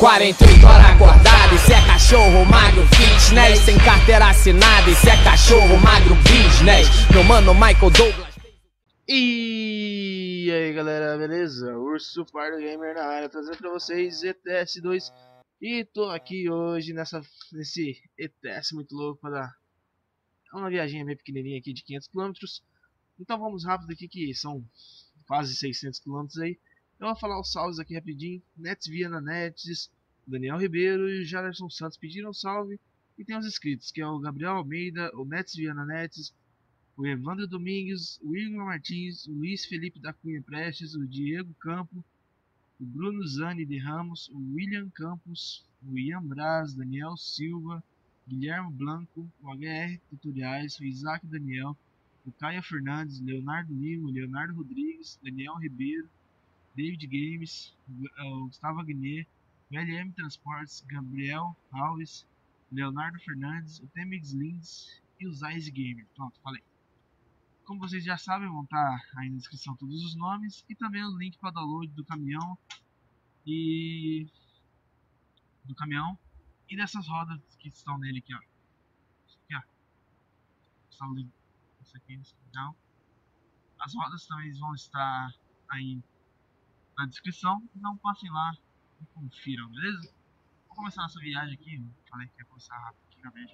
48 horas acordado, isso é cachorro magro fitness Sem carteira assinada, isso é cachorro magro business. Meu mano Michael Douglas. E aí galera, beleza? Urso Pardo Gamer na área, trazendo pra vocês ETS2 E tô aqui hoje nessa, nesse ETS muito louco para dar uma viagem meio pequenininha aqui de 500km Então vamos rápido aqui que são quase 600km aí eu vou falar os salves aqui rapidinho. Nets Viana Nets, Daniel Ribeiro e Jaderson Santos pediram salve. E tem os inscritos, que é o Gabriel Almeida, o Nets Viana Nets, o Evandro Domingues, o Igor Martins, o Luiz Felipe da Cunha Prestes, o Diego Campo, o Bruno Zani de Ramos, o William Campos, o Ian Braz, Daniel Silva, Guilherme Blanco, o HR Tutoriais, o Isaac Daniel, o Caio Fernandes, Leonardo Lima, Leonardo Rodrigues, Daniel Ribeiro, David Games, Gustavo Agnier, LM Transportes, Gabriel Alves, Leonardo Fernandes, o Temix Lins e o Zaiz Gamer. Pronto, falei. Como vocês já sabem, vão estar aí na descrição todos os nomes e também o link para download do caminhão e do caminhão e dessas rodas que estão nele aqui, ó. Isso aqui, ó. Isso aqui, caminhão. As rodas também vão estar aí na descrição. Então passem lá e confiram, beleza? Vou começar nossa viagem aqui. Falei que ia começar rápido aqui na vez.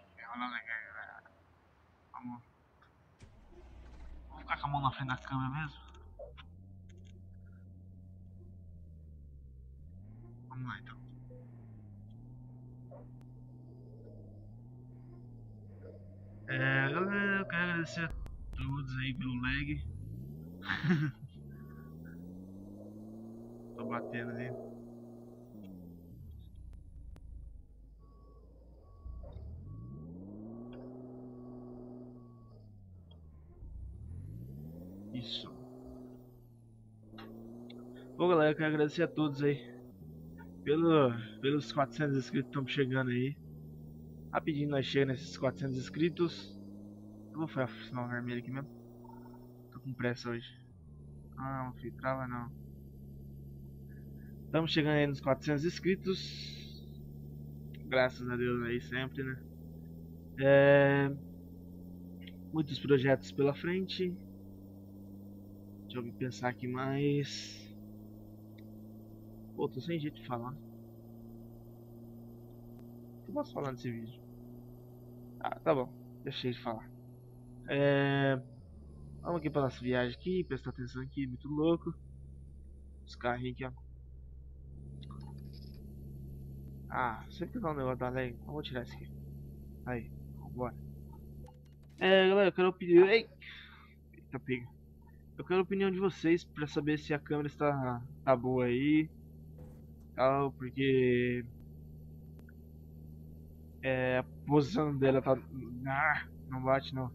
Vamos. Vou ficar com a mão na frente da câmera mesmo. Vamos lá então. É, galera, eu quero agradecer a todos aí pelo lag. batendo ali. Isso. Bom galera, eu quero agradecer a todos aí pelo, pelos 400 inscritos que estão chegando aí. Rapidinho nós chegamos nesses 400 inscritos. Eu vou fazer o sinal vermelho aqui mesmo. Tô com pressa hoje. Ah, não filtrava não. Estamos chegando aí nos 400 inscritos. Graças a Deus aí sempre, né? É... Muitos projetos pela frente. Deixa eu pensar aqui mais. Pô, tô sem jeito de falar. O que eu posso falar nesse vídeo? Ah, tá bom. Deixei de falar. É... Vamos aqui para nossa viagem aqui, prestar atenção aqui, muito louco. Os carrinhos aqui, ó. Ah, sempre dá um negócio da lag. Vou tirar isso aqui. Aí, vambora. É, galera, eu quero opinião. Eita, pega. Eu quero a opinião de vocês pra saber se a câmera está tá boa aí. Tal, porque. É, a posição dela tá. Ah, não bate não.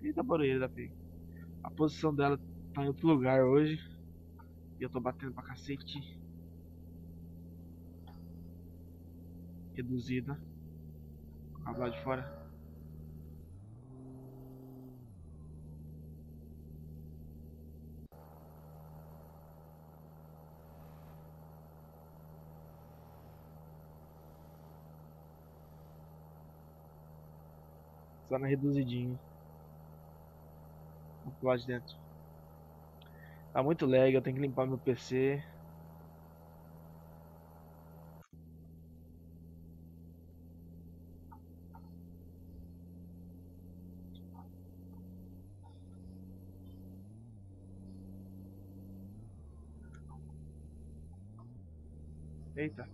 Eita, barulho da pega. A posição dela tá em outro lugar hoje. E eu tô batendo pra cacete. Reduzida lado de fora. Só na reduzidinho. Vamos lá de dentro. Tá muito lag, eu tenho que limpar meu PC. Eita.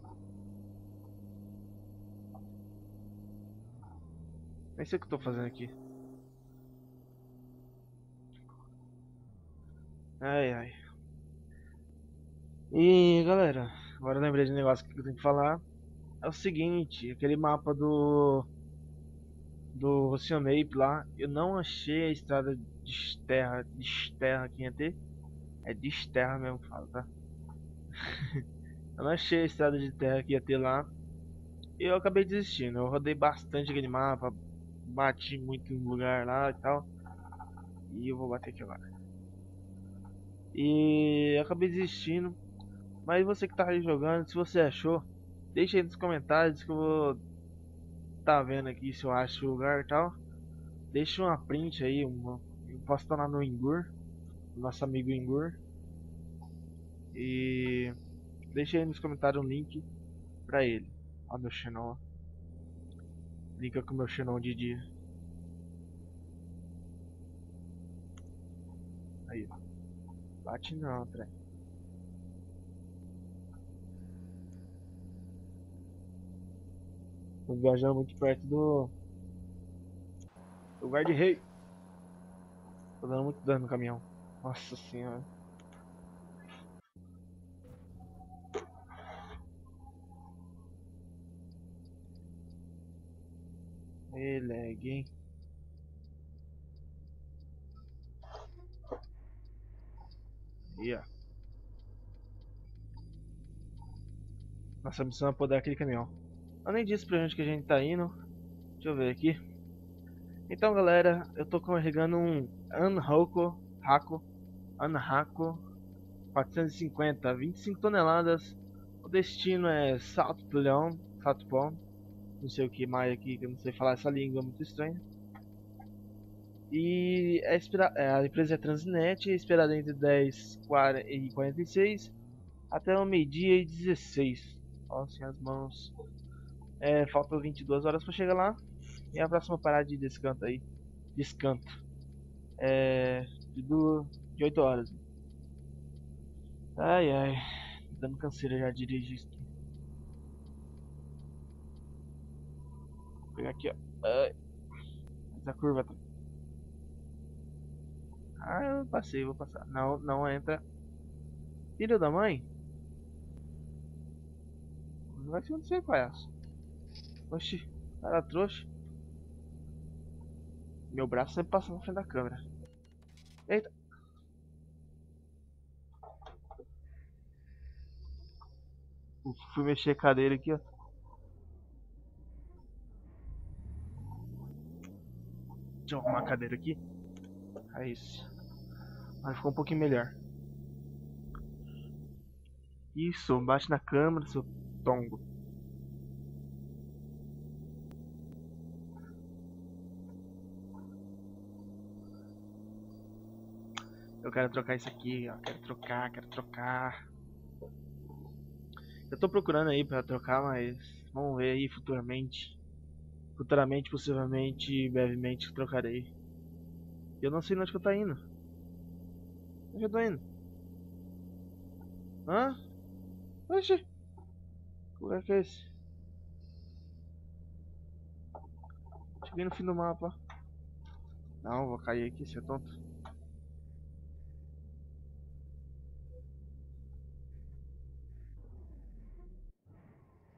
Nem sei o que tô fazendo aqui. Ai ai. E galera, agora eu lembrei de um negócio que eu tenho que falar. É o seguinte, aquele mapa do do Oceanape lá, eu não achei a estrada de terra, de terra aqui em ter. É de terra mesmo que fala, tá? Eu não achei a estrada de terra que ia ter lá. E eu acabei desistindo. Eu rodei bastante aquele mapa. Bati muito no lugar lá e tal. E eu vou bater aqui agora. E acabei desistindo. Mas você que tá aí jogando, se você achou, deixa aí nos comentários que eu vou tá vendo aqui se eu acho o lugar e tal. Deixa uma print aí, uma, eu posso estar lá no Ingur, nosso amigo Ingur. E deixa aí nos comentários um link pra ele, ao meu channel. Linka com meu channel de dia. Aí, ó. Bate não, trem. Tô viajando muito perto do. do guarda-rei. Tô dando muito dano no caminhão. Nossa senhora. Aí, ó. Nossa missão é poder aquele caminhão. Eu nem disse pra gente que a gente tá indo. Deixa eu ver aqui. Então, galera, eu tô carregando um Anhako Hako, Anhako 450, 25 toneladas. O destino é South Leon, South Pond. Não sei o que mais aqui, que eu não sei falar essa língua muito estranha. E é é, a empresa é Transnet, é esperada entre 10 e 46 até o meio-dia e 16. Ó, assim as mãos. É, faltam 22 horas para chegar lá. E a próxima parada de descanto aí. Descanto. É. De, do, de 8 horas. Ai ai. Dando canseira já dirigir isso. Pegar aqui, ó. Essa curva tá. Ah, eu passei, vou passar. Não, não entra. Filho da mãe? Não vai acontecer, palhaço. Oxi, cara trouxa. Meu braço sempre passa na frente da câmera. Eita. Fui mexer a cadeira aqui, ó. Deixa eu arrumar a cadeira aqui. É isso. Mas ficou um pouquinho melhor. Isso, bate na câmera, seu tongo. Eu quero trocar isso aqui, ó. Quero trocar, quero trocar. Eu tô procurando aí pra trocar, mas vamos ver aí futuramente. Futuramente, possivelmente, brevemente trocarei. Eu não sei onde que eu tô indo. Onde eu tô indo? Hã? Oxi. Que lugar que é esse? Cheguei no fim do mapa. Não, vou cair aqui, você é tonto.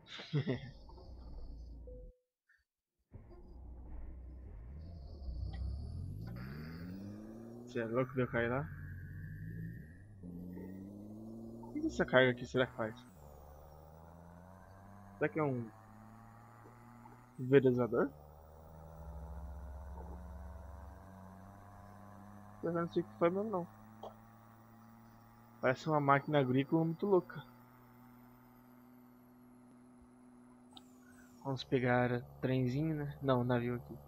Você é louco de eu cair lá? O que essa carga aqui será que faz? Será que é um pulverizador? Eu não sei o que faz mesmo não. Parece uma máquina agrícola muito louca. Vamos pegar trenzinho, né? Não, navio aqui.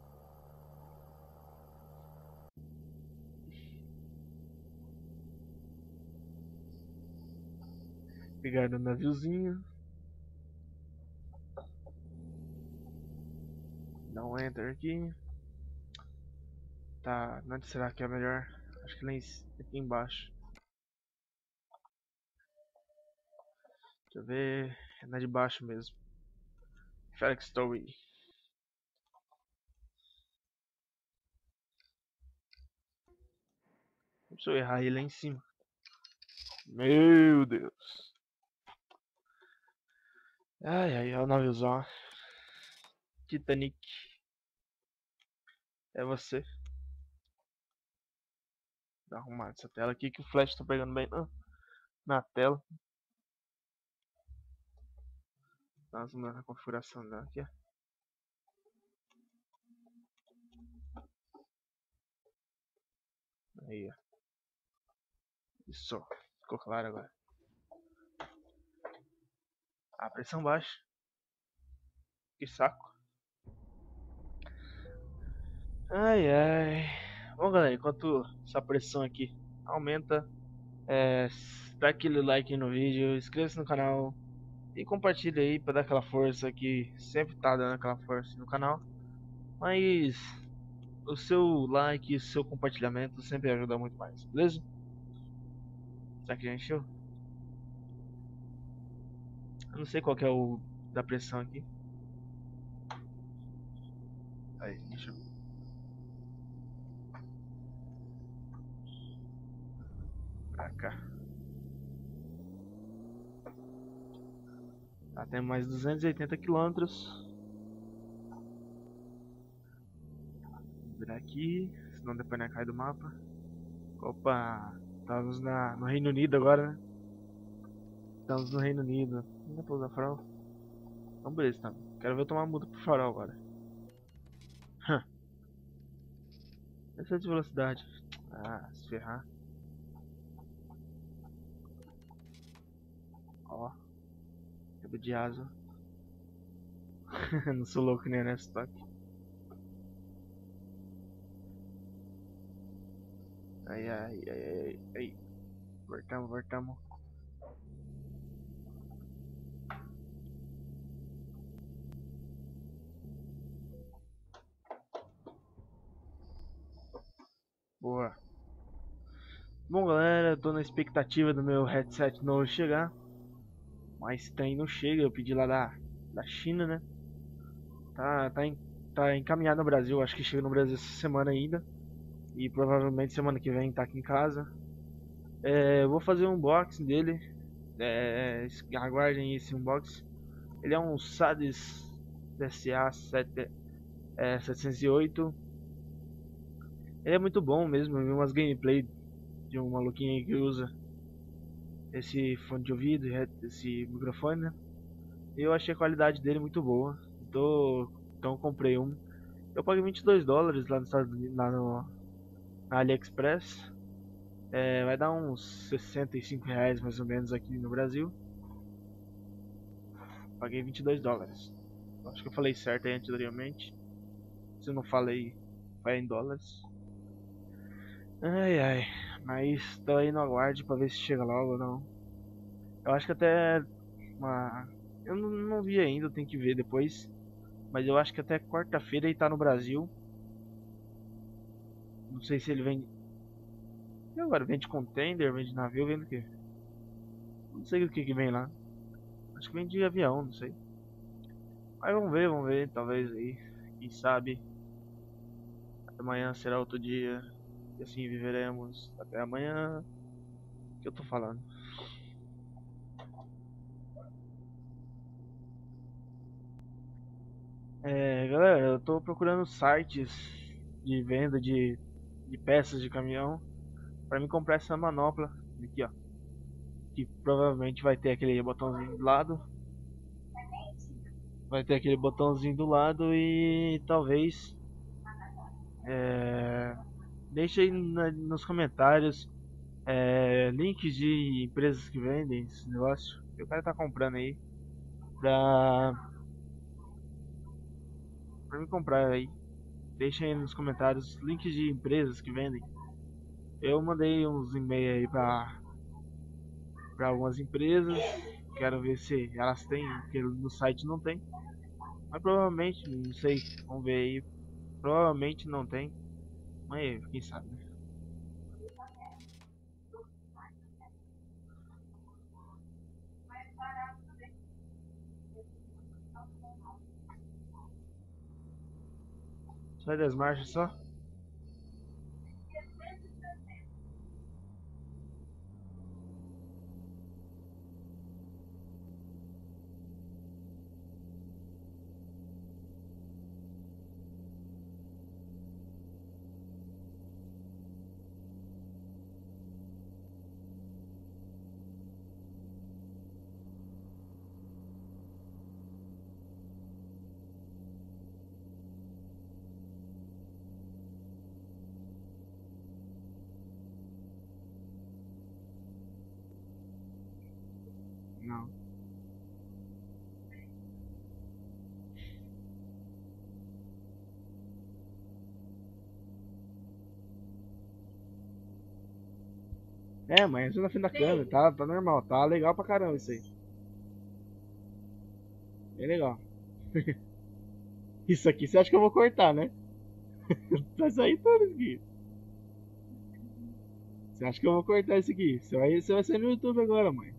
Pegar o naviozinho. Dá um enter aqui. Tá, onde será que é melhor? Acho que lá aqui embaixo. Deixa eu ver. É na de baixo mesmo. Felix Story. Se eu errar ele lá em cima. Meu Deus. Ai, é o naviozão. Titanic. É você. Vou arrumar essa tela aqui que o flash tá pegando bem na, na tela. Dá uma na configuração dela aqui. Aí, ó. Isso, ficou claro agora. A pressão baixa. Que saco. Ai ai. Bom galera, enquanto essa pressão aqui aumenta, é, dá aquele like no vídeo, inscreva-se no canal e compartilha aí para dar aquela força que sempre tá dando aquela força no canal. Mas o seu like e o seu compartilhamento sempre ajuda muito mais, beleza? Será que já encheu? Eu não sei qual é o da pressão aqui. Aí, encheu. Pra cá. Tem mais 280 quilômetros. Virar aqui, senão depois não cai do mapa. Opa, estamos na, no Reino Unido agora, né? Estamos no Reino Unido. Não pra usar farol. Então beleza, tá. Quero ver eu tomar multa pro farol agora. Essa é de velocidade. Ah, se ferrar. Ó. Quebra de asa. Não sou louco nem nessa toque. Ai, ai, ai, ai, ai. Voltamos, voltamos. Boa. Bom galera, tô na expectativa do meu headset novo chegar. Mas tem não chega, eu pedi lá da, da China, né? Tá, tá, em, tá encaminhado no Brasil, acho que chega no Brasil essa semana ainda. E provavelmente semana que vem tá aqui em casa. É, eu vou fazer um unboxing dele. É, aguardem esse unboxing. Ele é um SADIS DSA 7, é, 708. Ele é muito bom mesmo, eu vi umas gameplay de um maluquinho que usa esse fone de ouvido, esse microfone, né? Eu achei a qualidade dele muito boa. Tô, então comprei um. Eu paguei 22 dólares lá, no, lá no na AliExpress. É, vai dar uns 65 reais mais ou menos aqui no Brasil. Paguei 22 dólares. Acho que eu falei certo aí anteriormente. Se eu não falei, vai em dólares. Ai ai, mas tô aí no aguarde pra ver se chega logo ou não. Eu acho que até uma. Eu não, não vi ainda, tenho que ver depois. Mas eu acho que até quarta-feira ele tá no Brasil. Não sei se ele vem. E agora? Vende container, vende navio, vende o que? Não sei o que que vem lá. Acho que vende avião, não sei. Mas vamos ver, vamos ver, talvez aí. Quem sabe. Amanhã será outro dia. E assim viveremos até amanhã. O que eu tô falando? É, galera, eu tô procurando sites de venda de, de peças de caminhão para me comprar essa manopla aqui, ó. Que provavelmente vai ter aquele botãozinho do lado. Vai ter aquele botãozinho do lado e talvez é, Deixa aí na, nos comentários é, links de empresas que vendem esse negócio. Que o cara tá comprando aí. Pra. Pra me comprar aí. Deixa aí nos comentários links de empresas que vendem. Eu mandei uns e-mails aí pra. Pra algumas empresas. Quero ver se elas têm, porque no site não tem. Mas provavelmente, não sei, vamos ver aí. Provavelmente não tem. Mas quem sabe, né? Sai das marchas só. Não. É, mas eu na frente da câmera, tá, tá normal, tá legal pra caramba isso aí. É legal. isso aqui você acha que eu vou cortar, né? tá saindo tudo isso aqui. Você acha que eu vou cortar isso aqui? Você vai, você vai sair no YouTube agora, mãe.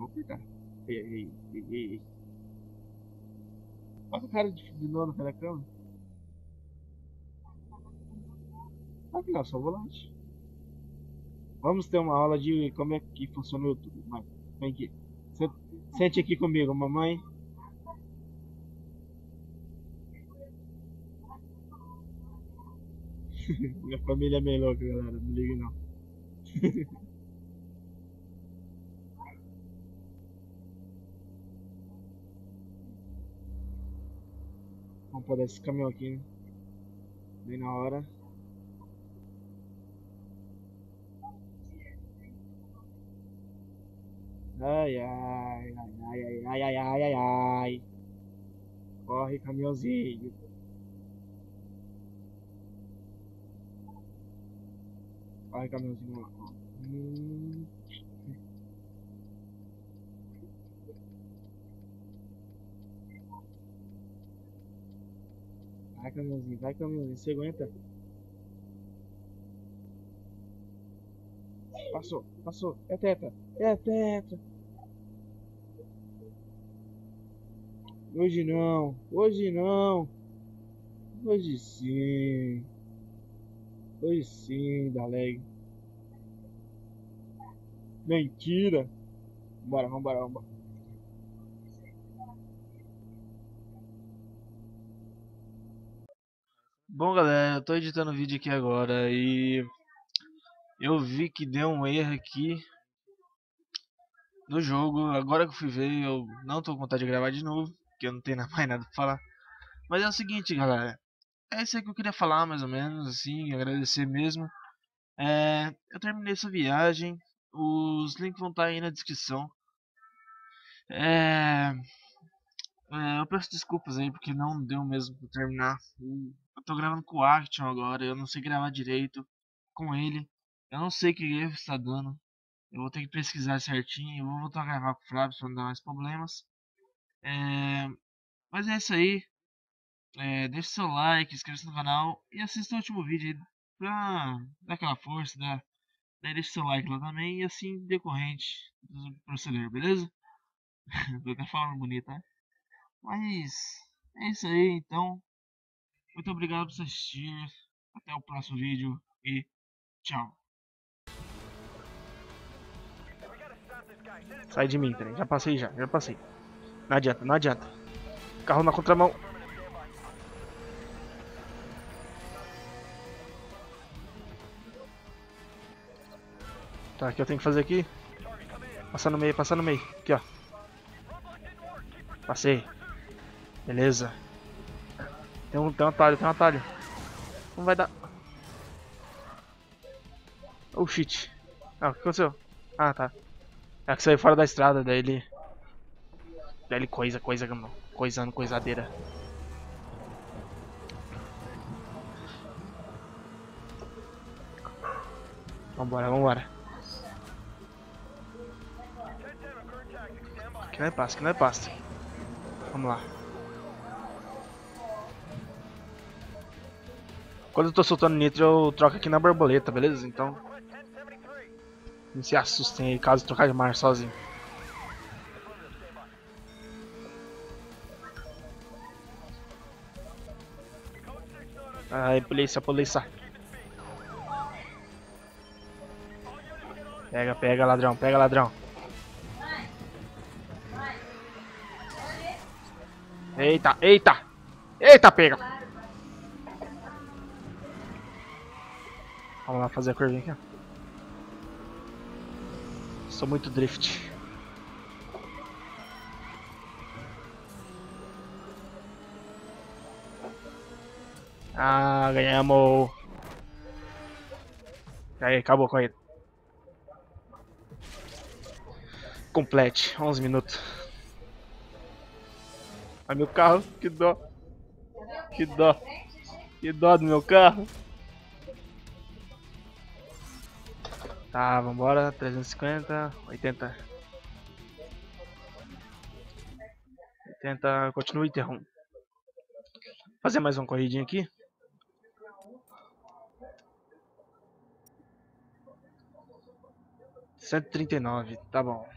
Vou cortar. Ei, ei, ei, ei. Olha a cara de, de novo na cama. Aqui não, só volante. Vamos ter uma aula de como é que funciona o YouTube. Mãe, vem aqui. Sente aqui comigo, mamãe. Minha família é meio louca, galera. Não ligue não. Poder esse caminhão aqui, né? Bem na hora. Ai, ai, ai, ai, ai, ai, ai, ai, ai. Corre, caminhãozinho. Corre, caminhãozinho. Hum. Vai, caminhãozinho, vai, caminhãozinho. Você aguenta? Passou, passou. É teta, é teta. Hoje não, hoje não. Hoje sim. Hoje sim, Daleg. Mentira. Bora, vambora, vambora. Bom galera, eu tô editando o vídeo aqui agora e eu vi que deu um erro aqui no jogo. Agora que eu fui ver, eu não tô com vontade de gravar de novo, porque eu não tenho mais nada pra falar. Mas é o seguinte, galera, é isso aí que eu queria falar mais ou menos, assim, agradecer mesmo. É, eu terminei essa viagem, os links vão estar tá aí na descrição. É, é, eu peço desculpas aí porque não deu mesmo pra terminar. Eu tô gravando com o Action agora, eu não sei gravar direito com ele. Eu não sei que erro está dando. Eu vou ter que pesquisar certinho. Eu vou voltar a gravar com o Flávio para não dar mais problemas. É... Mas é isso aí. É, seu like, inscreva-se no canal e assista o último vídeo aí pra dar aquela força, dar, daí seu like lá também e assim decorrente do proceder, beleza? Tô até falando bonito, né? Mas é isso aí, então. Muito obrigado por assistir. Até o próximo vídeo e tchau. Sai de mim, peraí. Já passei já, já passei. Não adianta, não adianta. Carro na contramão. Tá, o que eu tenho que fazer aqui? Passar no meio, passar no meio. Aqui, ó. Passei. Beleza. Tem um, tem um atalho, tem um atalho. Não vai dar. Oh shit. Ah, o que aconteceu? Ah, tá. É que saiu fora da estrada, daí ele. Daí ele coisa, coisa, coisando, coisadeira. Vambora, vambora. Que não é pasta, que não é pasta. Vamos lá. Quando eu tô soltando nitro, eu troco aqui na borboleta, beleza? Então. Não se assustem aí caso trocar de mar sozinho. Ai, polícia, polícia. Pega, pega, ladrão, pega, ladrão. Eita, eita! Eita, pega! Vamos lá fazer a curvinha aqui. Sou muito drift. Ah, ganhamos! Aí, acabou a corrida. Complete, 11 minutos. Ai meu carro, que dó. Que dó. Que dó do meu carro. Tá, vambora. 350, 80. 80, continua interrom. Fazer mais uma corridinha aqui. Cento e trinta e nove, tá bom.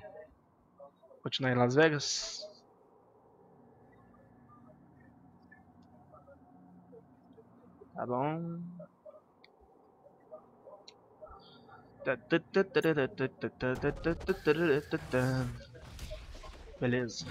Continuar em Las Vegas. Tá bom. Beleza.